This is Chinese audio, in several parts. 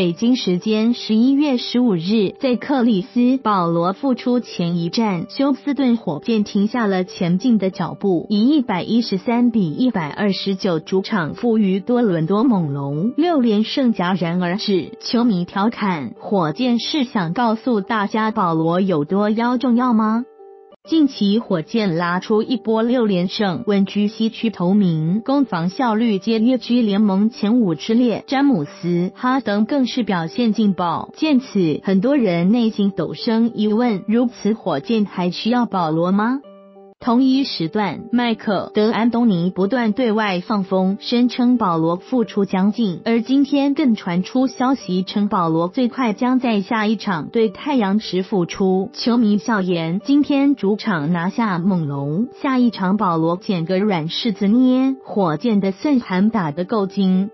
北京时间十一月十五日，在克里斯保罗复出前一站，休斯顿火箭停下了前进的脚步，以一百一十三比一百二十九主场负于多伦多猛龙，六连胜戛然而止。球迷调侃：火箭是想告诉大家保罗有多妖重要吗？近期火箭拉出一波六连胜，稳居西区头名，攻防效率皆跃居联盟前五之列。詹姆斯、哈登更是表现劲爆，见此，很多人内心陡生疑问：如此火箭还需要保罗吗？同一时段，麦克德安东尼不断对外放风，声称保罗复出将近。而今天更传出消息称，保罗最快将在下一场对太阳时复出。球迷笑言：今天主场拿下猛龙，下一场保罗捡个软柿子捏。火箭的算盘打得够精。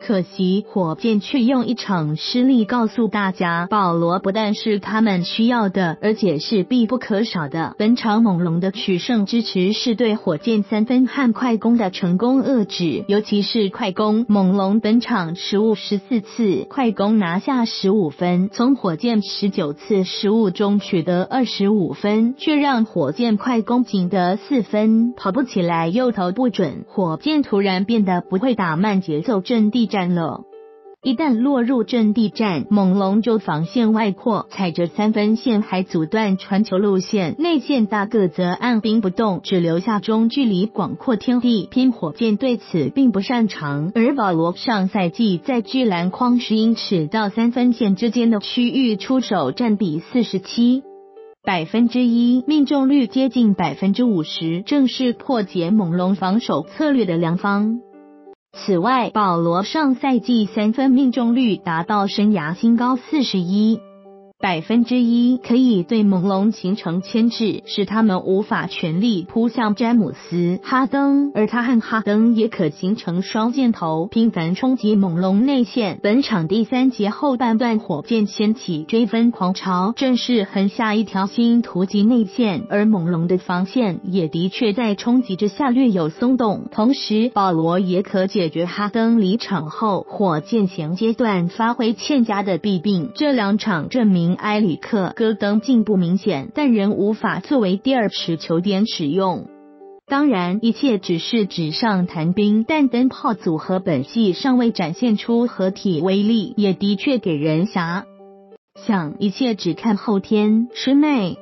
可惜火箭却用一场失利告诉大家，保罗不但是他们需要的，而且是必不可少的。本场猛龙的取胜支持是对火箭三分和快攻的成功遏制，尤其是快攻，猛龙本场失误十四次，快攻拿下十五分，从火箭十九次失误中取得二十五分，却让火箭快攻仅得四分，跑不起来又投不准，火箭突然变得不会打慢节奏阵地。战了，一旦落入阵地战，猛龙就防线外扩，踩着三分线还阻断传球路线，内线大个则按兵不动，只留下中距离广阔天地。偏火箭对此并不擅长，而保罗上赛季在距篮筐十英尺到三分线之间的区域出手占比四十七百分之一，命中率接近百分之五十，正是破解猛龙防守策略的良方。此外，保罗上赛季三分命中率达到生涯新高四十一。百分之一可以对猛龙形成牵制，使他们无法全力扑向詹姆斯、哈登，而他和哈登也可形成双箭头，频繁冲击猛龙内线。本场第三节后半段，火箭掀起追分狂潮，正是横下一条心突击内线，而猛龙的防线也的确在冲击之下略有松动。同时，保罗也可解决哈登离场后火箭衔阶段发挥欠佳的弊病。这两场证明。埃里克·戈登进步明显，但仍无法作为第二持球点使用。当然，一切只是纸上谈兵，但灯泡组合本系尚未展现出合体威力，也的确给人遐想。一切只看后天。师妹。